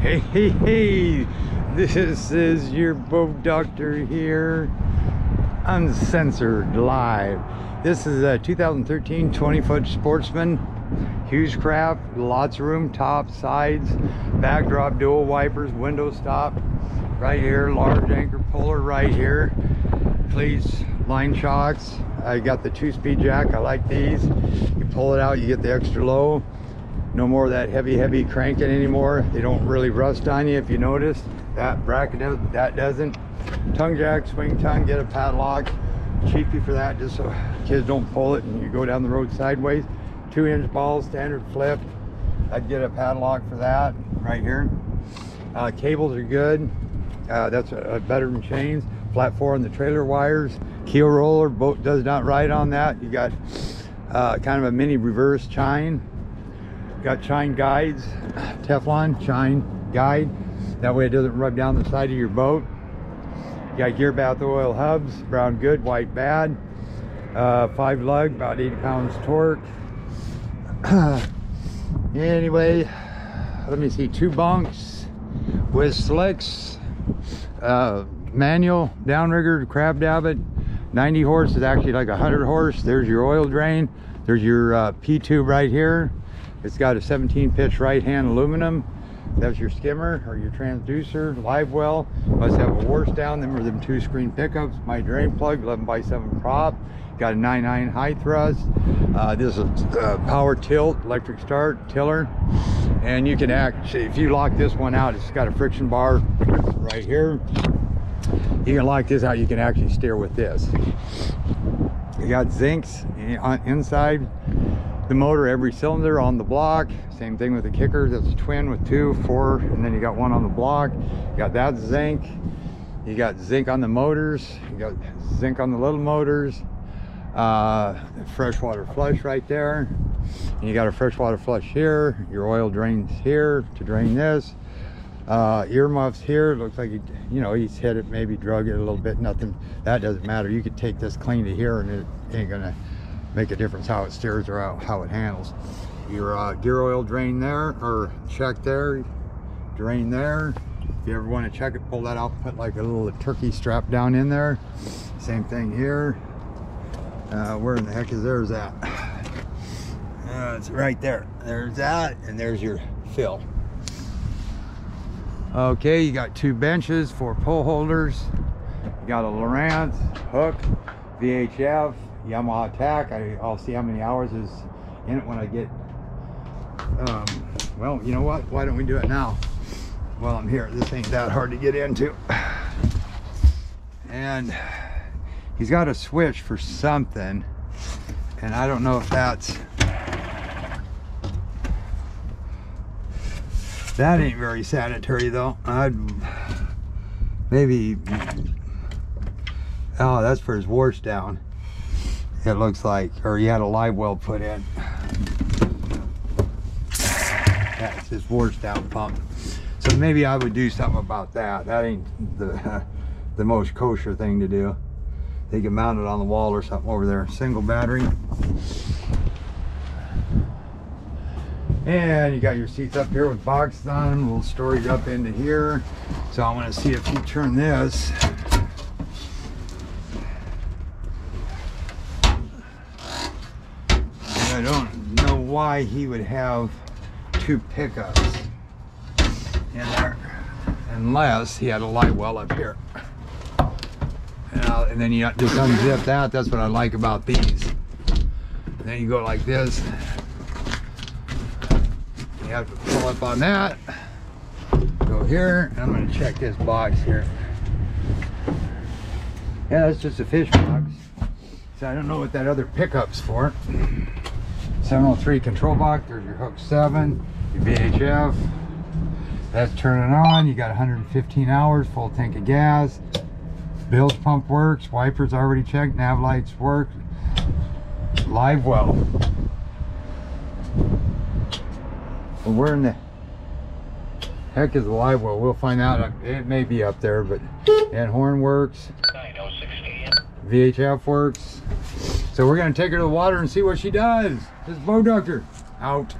Hey, hey, hey, this is your boat doctor here, uncensored live. This is a 2013 20 foot Sportsman, Hewescraft, lots of room, top, sides, backdrop, dual wipers, window stop, right here, large anchor puller right here, please, line shocks. I got the two speed jack, I like these. You pull it out, you get the extra low no more of that heavy heavy cranking anymore. They don't really rust on you if you notice. That bracket does that doesn't. Tongue jack swing tongue get a padlock. Cheapy for that just so kids don't pull it and you go down the road sideways. Two inch balls standard flip. I'd get a padlock for that right here. Uh, cables are good. Uh, that's a, a better than chains. Flat four on the trailer wires. Keel roller boat does not ride on that. You got uh, kind of a mini reverse chine Got chine guides, Teflon chine guide. That way it doesn't rub down the side of your boat. You got gear bath oil hubs, brown good, white bad. Uh, five lug, about 80 pounds torque. anyway, let me see, two bunks with slicks, uh, manual, downrigger, crab davit, 90 horse is actually like 100 horse. There's your oil drain. There's your uh, P-tube right here. It's got a 17 pitch right hand aluminum. That's your skimmer or your transducer, live well. Must have a wash down. Them are them two screen pickups. My drain plug, 11 by 7 prop. Got a 9.9 high thrust. Uh, this is a power tilt, electric start, tiller. And you can actually, if you lock this one out, it's got a friction bar right here. You can lock this out, you can actually steer with this. You got zincs inside the motor every cylinder on the block. Same thing with the kicker. That's a twin with two four and then you got one on the block. You got that zinc. You got zinc on the motors. You got zinc on the little motors. Uh, freshwater flush right there. And you got a freshwater flush here. Your oil drains here to drain this. Uh, earmuffs here. Looks like he you know he's hit it maybe drug it a little bit nothing. That doesn't matter. You could take this clean to here and it ain't gonna make a difference how it steers or how it handles. Your uh, gear oil drain there, or check there, drain there. If you ever want to check it, pull that out, put like a little turkey strap down in there. Same thing here. Uh, where in the heck is there's that? Uh, it's right there. There's that, and there's your fill. Okay, you got two benches, four pole holders. You got a Lowrance, hook, VHF, Yamaha attack. I, will see how many hours is in it when I get, um, well, you know what? Why don't we do it now while I'm here? This ain't that hard to get into. And he's got a switch for something. And I don't know if that's, that ain't very sanitary though. I'd maybe, oh, that's for his wash down it looks like, or he had a live well put in. That's his wash down pump. So maybe I would do something about that. That ain't the, the most kosher thing to do. They can mount it on the wall or something over there. Single battery. And you got your seats up here with boxes on a little storage up into here. So I want to see if you turn this. I don't know why he would have two pickups in there unless he had a light well up here. and then you just unzip that. That's what I like about these. then you go like this. You have to pull up on that. Go here. I'm going to check this box here. Yeah, that's just a fish box. So I don't know what that other pickup's for. 703 control box, there's your hook 7, your VHF. That's turning on, you got 115 hours, full tank of gas. Bilge pump works, wipers already checked, nav lights work. Live well. Well, where in the heck is the live well? We'll find out. It may be up there, but and horn works. VHF works. So we're gonna take her to the water and see what she does. This is Boat Doctor out.